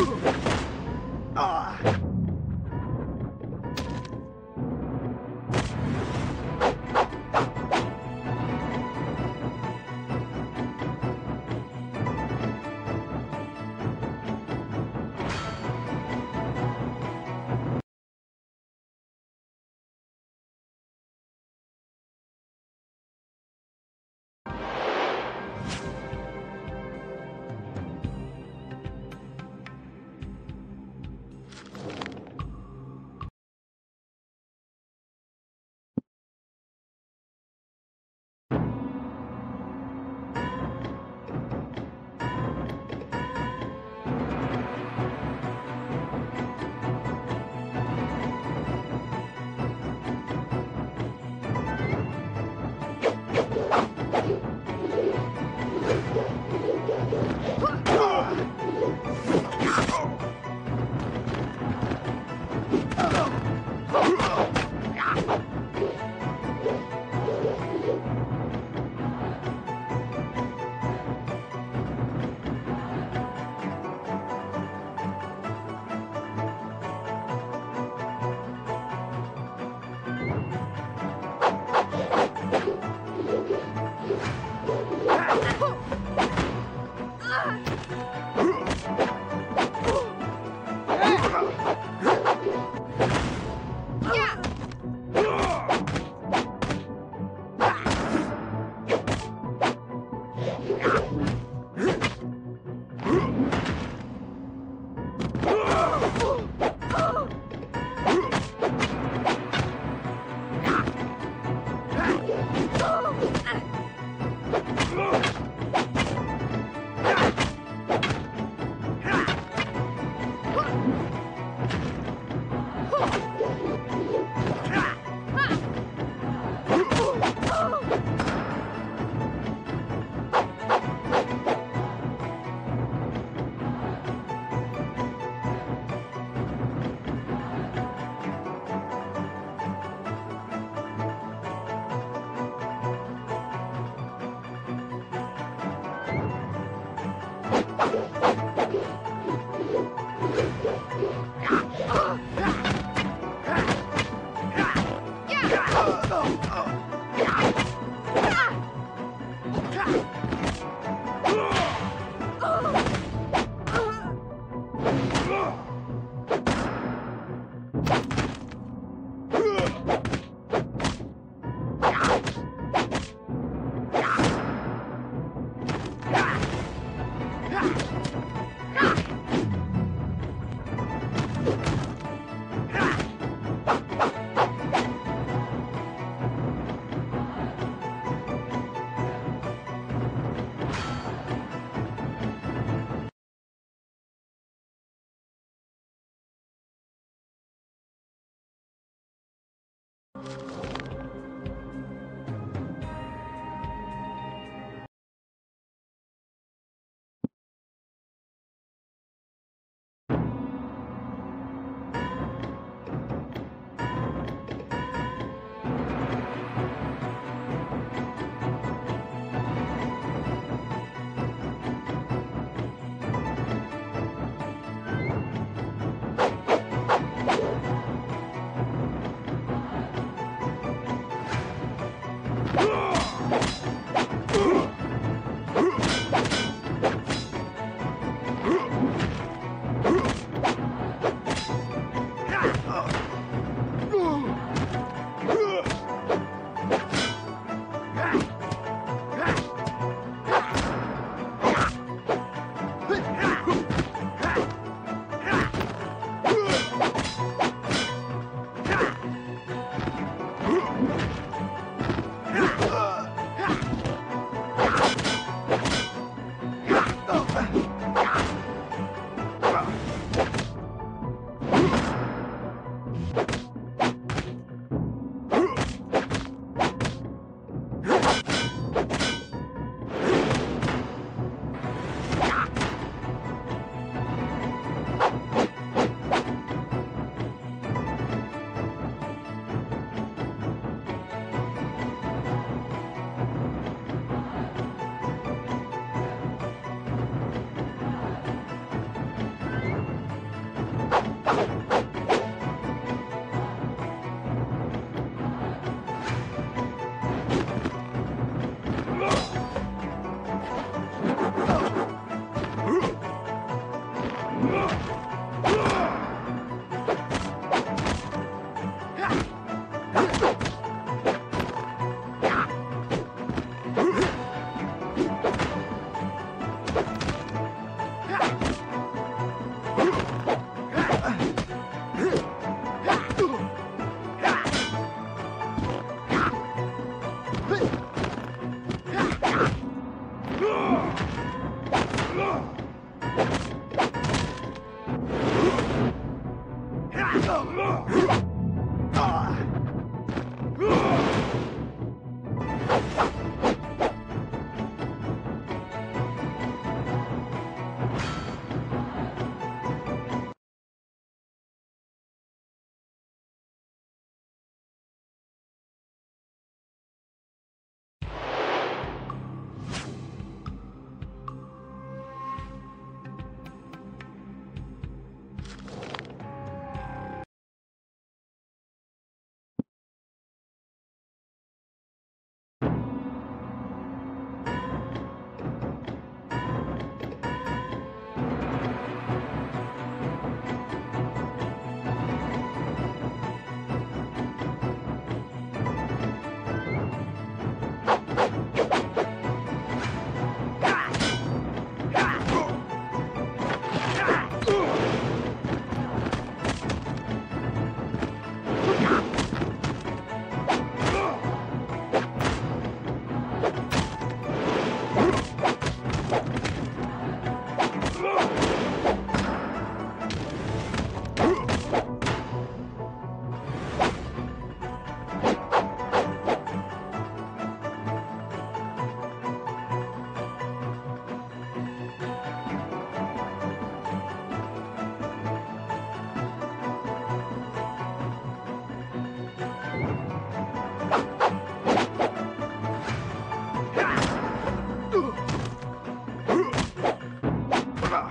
Ooh! Ah! か。